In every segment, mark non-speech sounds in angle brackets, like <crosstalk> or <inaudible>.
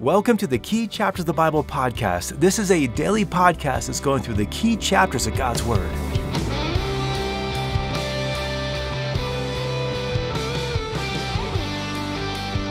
Welcome to the Key Chapters of the Bible podcast. This is a daily podcast that's going through the key chapters of God's Word.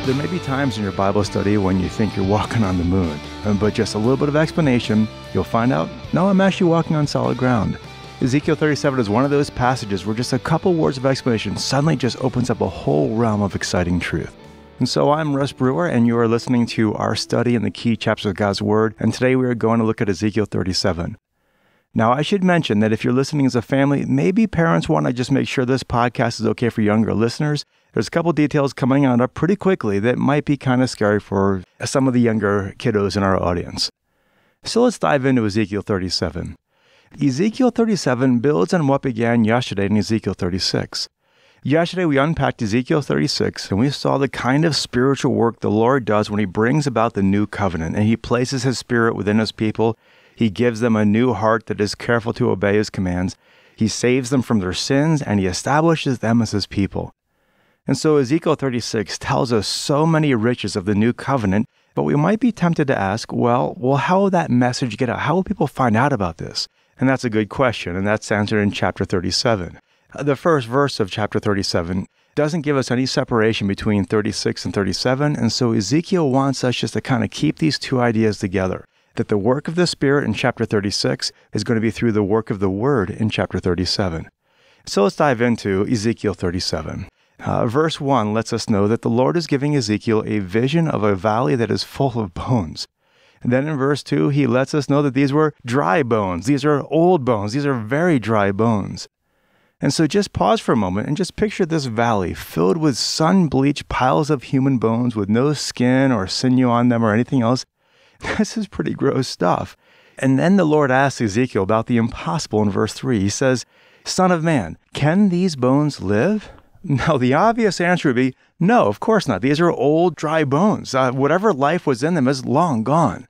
There may be times in your Bible study when you think you're walking on the moon, um, but just a little bit of explanation, you'll find out, no, I'm actually walking on solid ground. Ezekiel 37 is one of those passages where just a couple words of explanation suddenly just opens up a whole realm of exciting truth. And so I'm Russ Brewer, and you are listening to our study in the key chapters of God's Word. And today we are going to look at Ezekiel 37. Now, I should mention that if you're listening as a family, maybe parents want to just make sure this podcast is okay for younger listeners. There's a couple details coming on up pretty quickly that might be kind of scary for some of the younger kiddos in our audience. So let's dive into Ezekiel 37. Ezekiel 37 builds on what began yesterday in Ezekiel 36. Yesterday, we unpacked Ezekiel 36 and we saw the kind of spiritual work the Lord does when He brings about the new covenant and He places His Spirit within His people. He gives them a new heart that is careful to obey His commands. He saves them from their sins and He establishes them as His people. And so Ezekiel 36 tells us so many riches of the new covenant, but we might be tempted to ask, well, well, how will that message get out? How will people find out about this? And that's a good question, and that's answered in chapter 37. The first verse of chapter 37 doesn't give us any separation between 36 and 37, and so Ezekiel wants us just to kind of keep these two ideas together. That the work of the Spirit in chapter 36 is going to be through the work of the Word in chapter 37. So let's dive into Ezekiel 37. Uh, verse 1 lets us know that the Lord is giving Ezekiel a vision of a valley that is full of bones. And then in verse 2, he lets us know that these were dry bones. These are old bones. These are very dry bones. And so just pause for a moment and just picture this valley filled with sun bleached piles of human bones with no skin or sinew on them or anything else. <laughs> This is pretty gross stuff. And then the Lord asks Ezekiel about the impossible in verse 3. He says, Son of man, can these bones live? <laughs> Now, the obvious answer would be no, of course not. These are old, dry bones. Uh, whatever life was in them is long gone.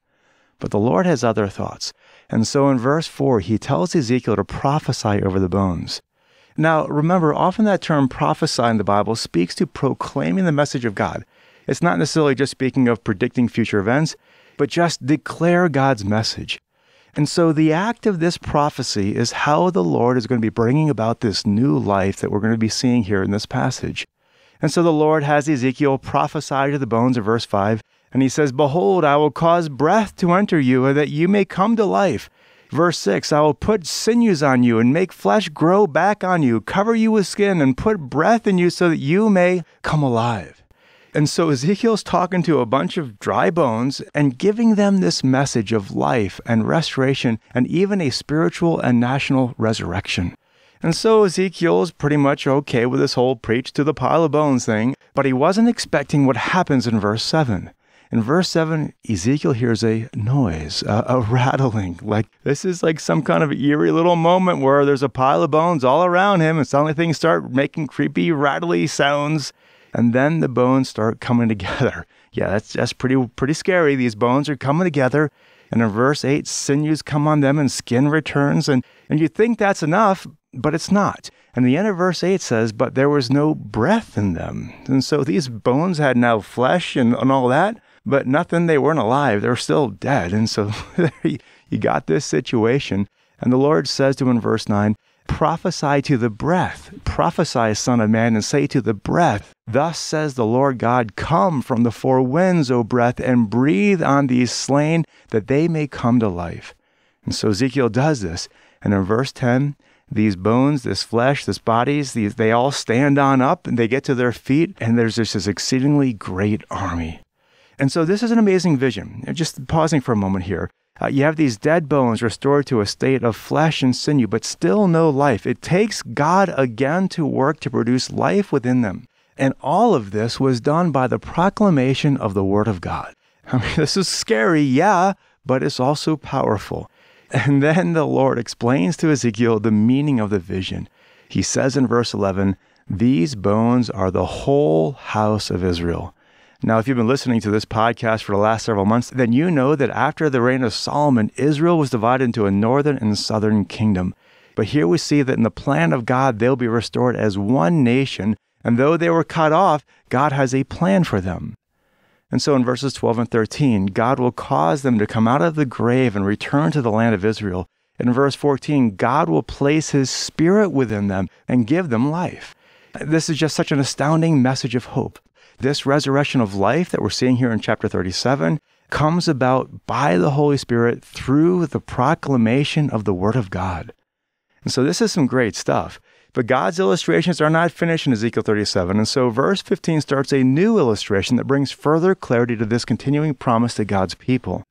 But the Lord has other thoughts. And so in verse 4, he tells Ezekiel to prophesy over the bones. Now, remember, often that term prophesy in the Bible speaks to proclaiming the message of God. It's not necessarily just speaking of predicting future events, but just declare God's message. And so the act of this prophecy is how the Lord is going to be bringing about this new life that we're going to be seeing here in this passage. And so the Lord has Ezekiel prophesy to the bones of verse 5, and he says, Behold, I will cause breath to enter you, that you may come to life. Verse 6 I will put sinews on you and make flesh grow back on you, cover you with skin, and put breath in you so that you may come alive. And so Ezekiel's talking to a bunch of dry bones and giving them this message of life and restoration and even a spiritual and national resurrection. And so Ezekiel's pretty much okay with this whole preach to the pile of bones thing, but he wasn't expecting what happens in verse 7. In verse 7, Ezekiel hears a noise, a, a, rattling. Like this is like some kind of eerie little moment where there's a pile of bones all around him, and suddenly things start making creepy, rattly sounds. And then the bones start coming <laughs> together. Yeah, that's, that's pretty, pretty scary. These bones are coming together. And in verse 8, sinews come on them and skin returns. And, and you think that's enough, but it's not. And the end of verse 8 says, But there was no breath in them. And so these bones had now flesh and, and all that, but nothing, they weren't alive. They're still dead. And so <laughs> you got this situation. And the Lord says to him in verse 9, Prophesy to the breath, prophesy, Son of Man, and say to the breath, Thus says the Lord God, Come from the four winds, O breath, and breathe on these slain, that they may come to life. And so Ezekiel does this. And in verse 10, these bones, this flesh, this bodies, these, they all stand on up and they get to their feet, and there's just this exceedingly great army. And so this is an amazing vision. Just pausing for a moment here. Uh, you have these dead bones restored to a state of flesh and sinew, but still no life. It takes God again to work to produce life within them. And all of this was done by the proclamation of the Word of God. <laughs> I mean, this is scary, yeah, but it's also powerful. <laughs> And then the Lord explains to Ezekiel the meaning of the vision. He says in verse 11, These bones are the whole house of Israel. Now, if you've been listening to this podcast for the last several months, then you know that after the reign of Solomon, Israel was divided into a northern and southern kingdom. But here we see that in the plan of God, they'll be restored as one nation, and though they were cut off, God has a plan for them. And so in verses 12 and 13, God will cause them to come out of the grave and return to the land of Israel. In verse 14, God will place his spirit within them and give them life. This is just such an astounding message of hope. This resurrection of life that we're seeing here in chapter 37 comes about by the Holy Spirit through the proclamation of the Word of God. And so this is some great stuff. But God's illustrations are not finished in Ezekiel 37. And so verse 15 starts a new illustration that brings further clarity to this continuing promise to God's people.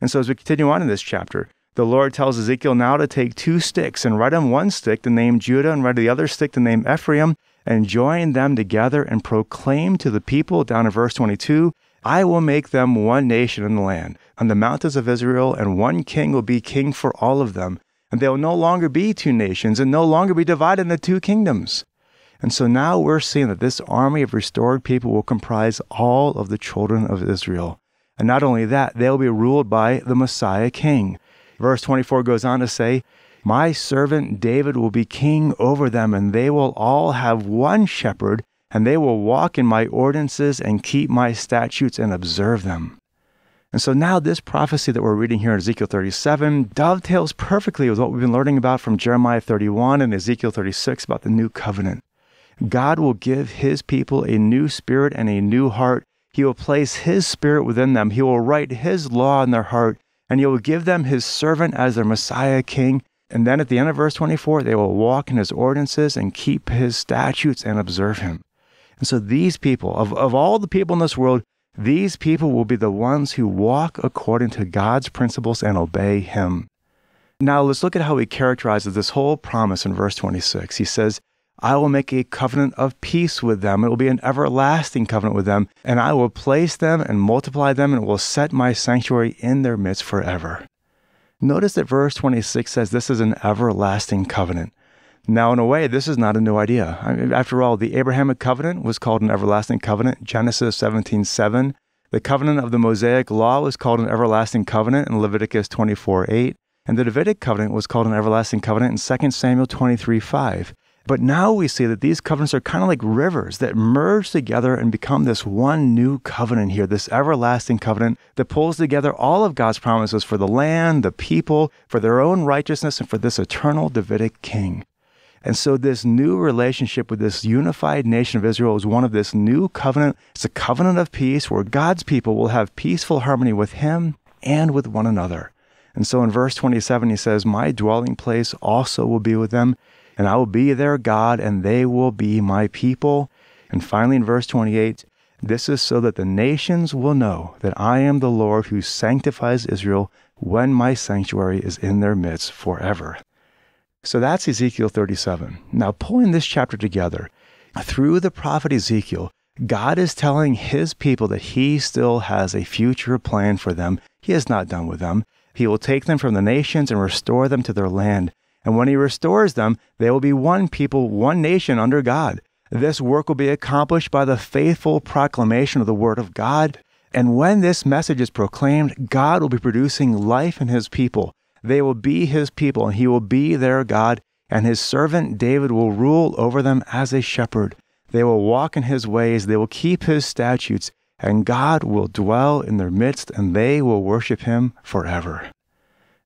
And so as we continue on in this chapter, the Lord tells Ezekiel now to take two sticks and write on one stick the name Judah and write on the other stick the name Ephraim and join them together and proclaim to the people, down in verse 22, I will make them one nation in the land, on the mountains of Israel, and one king will be king for all of them. And they will no longer be two nations and no longer be divided into two kingdoms. And so now we're seeing that this army of restored people will comprise all of the children of Israel. And not only that, they'll be ruled by the Messiah King. Verse 24 goes on to say, My servant David will be king over them, and they will all have one shepherd, and they will walk in my ordinances and keep my statutes and observe them. And so now this prophecy that we're reading here in Ezekiel 37 dovetails perfectly with what we've been learning about from Jeremiah 31 and Ezekiel 36 about the new covenant. God will give his people a new spirit and a new heart. He will place his spirit within them. He will write his law in their heart, and he will give them his servant as their Messiah king. And then at the end of verse 24, they will walk in his ordinances and keep his statutes and observe him. And so these people, of, of all the people in this world, these people will be the ones who walk according to God's principles and obey Him. Now let's look at how he characterizes this whole promise in verse 26. He says, I will make a covenant of peace with them. It will be an everlasting covenant with them, and I will place them and multiply them and will set my sanctuary in their midst forever. Notice that verse 26 says this is an everlasting covenant. Now, in a way, this is not a new idea. I mean, after all, the Abrahamic covenant was called an everlasting covenant, Genesis 17:7. The covenant of the Mosaic law was called an everlasting covenant in Leviticus 24:8, and the Davidic covenant was called an everlasting covenant in 2 Samuel 23:5. But now we see that these covenants are kind of like rivers that merge together and become this one new covenant here, this everlasting covenant that pulls together all of God's promises for the land, the people, for their own righteousness, and for this eternal Davidic king. And so, this new relationship with this unified nation of Israel is one of this new covenant. It's a covenant of peace where God's people will have peaceful harmony with Him and with one another. And so, in verse 27, he says, My dwelling place also will be with them, and I will be their God, and they will be my people. And finally, in verse 28, this is so that the nations will know that I am the Lord who sanctifies Israel when my sanctuary is in their midst forever. So that's Ezekiel 37. Now, pulling this chapter together, through the prophet Ezekiel, God is telling his people that he still has a future plan for them. He is not done with them. He will take them from the nations and restore them to their land. And when he restores them, they will be one people, one nation under God. This work will be accomplished by the faithful proclamation of the Word of God. And when this message is proclaimed, God will be producing life in his people. They will be his people, and he will be their God, and his servant David will rule over them as a shepherd. They will walk in his ways, they will keep his statutes, and God will dwell in their midst, and they will worship him forever.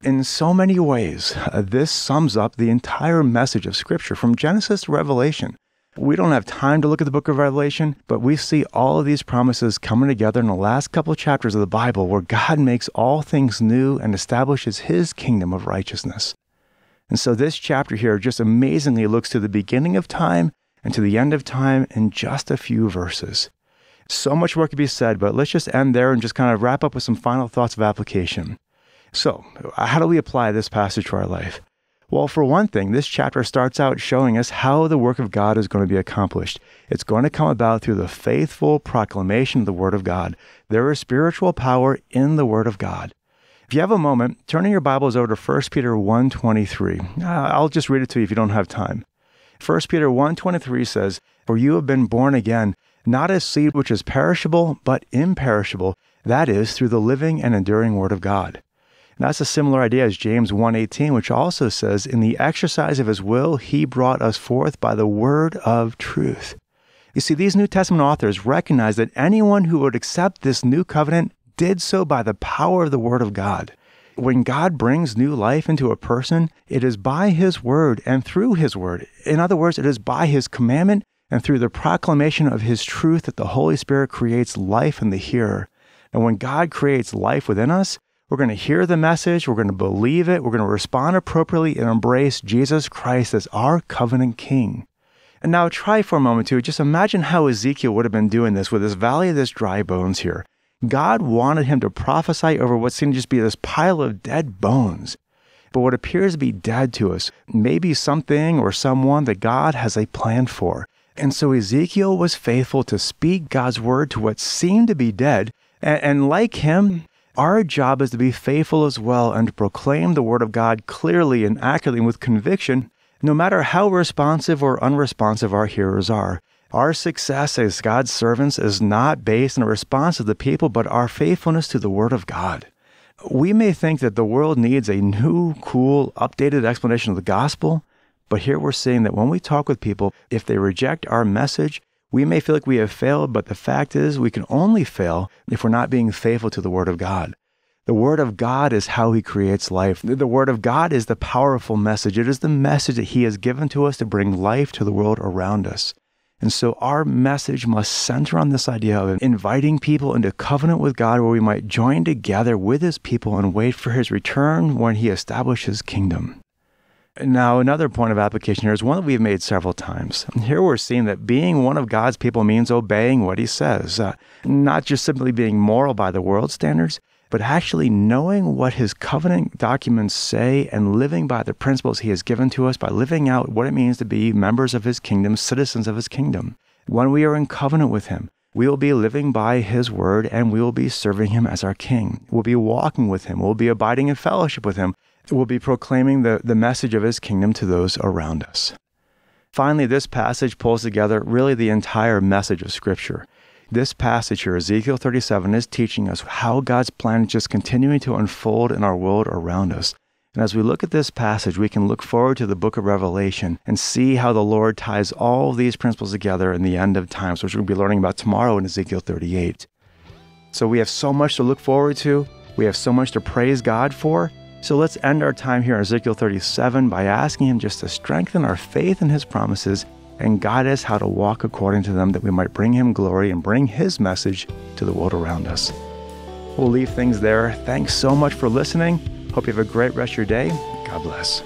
In so many ways, uh, this sums up the entire message of Scripture from Genesis to Revelation. We don't have time to look at the book of Revelation, but we see all of these promises coming together in the last couple of chapters of the Bible where God makes all things new and establishes his kingdom of righteousness. And so this chapter here just amazingly looks to the beginning of time and to the end of time in just a few verses. So much more could be said, but let's just end there and just kind of wrap up with some final thoughts of application. So, how do we apply this passage to our life? Well, for one thing, this chapter starts out showing us how the work of God is going to be accomplished. It's going to come about through the faithful proclamation of the Word of God. There is spiritual power in the Word of God. If you have a moment, turn in your Bibles over to 1 Peter 1.23. Uh, I'll just read it to you if you don't have time. 1 Peter 1.23 says, For you have been born again, not as seed which is perishable, but imperishable, that is, through the living and enduring Word of God. That's a similar idea as James 1:18, which also says, "In the exercise of his will he brought us forth by the word of truth." You see, these New Testament authors recognize that anyone who would accept this new covenant did so by the power of the Word of God. When God brings new life into a person, it is by His Word and through His Word. In other words, it is by His commandment and through the proclamation of His truth that the Holy Spirit creates life in the hearer. And when God creates life within us, we're going to hear the message, we're going to believe it, we're going to respond appropriately and embrace Jesus Christ as our covenant king. And now try for a moment to just imagine how Ezekiel would have been doing this with this valley of this dry bones here. God wanted him to prophesy over what seemed to just be this pile of dead bones. But what appears to be dead to us may be something or someone that God has a plan for. And so Ezekiel was faithful to speak God's word to what seemed to be dead. And, and like him, our job is to be faithful as well and to proclaim the word of God clearly and accurately and with conviction no matter how responsive or unresponsive our hearers are. Our success as God's servants is not based on a response of the people, but our faithfulness to the Word of God. We may think that the world needs a new, cool, updated explanation of the gospel, but here we're seeing that when we talk with people, if they reject our message, we may feel like we have failed, but the fact is we can only fail if we're not being faithful to the Word of God. The Word of God is how He creates life. The Word of God is the powerful message. It is the message that He has given to us to bring life to the world around us. And so our message must center on this idea of inviting people into covenant with God where we might join together with His people and wait for His return when He establishes kingdom. Now, another point of application here is one that we've made several times. Here we're seeing that being one of God's people means obeying what He says, uh, not just simply being moral by the world's standards, but actually knowing what his covenant documents say and living by the principles he has given to us by living out what it means to be members of his kingdom, citizens of his kingdom. When we are in covenant with him, we will be living by his word and we will be serving him as our king. We'll be walking with him. We'll be abiding in fellowship with him. We'll be proclaiming the, the message of his kingdom to those around us. Finally, this passage pulls together really the entire message of Scripture. This passage here, Ezekiel 37, is teaching us how God's plan is just continuing to unfold in our world around us. And as we look at this passage, we can look forward to the book of Revelation and see how the Lord ties all of these principles together in the end of times, which we'll be learning about tomorrow in Ezekiel 38. So we have so much to look forward to. We have so much to praise God for. So let's end our time here in Ezekiel 37 by asking Him just to strengthen our faith in His promises and guide us how to walk according to them that we might bring him glory and bring his message to the world around us. We'll leave things there. Thanks so much for listening. Hope you have a great rest of your day. God bless.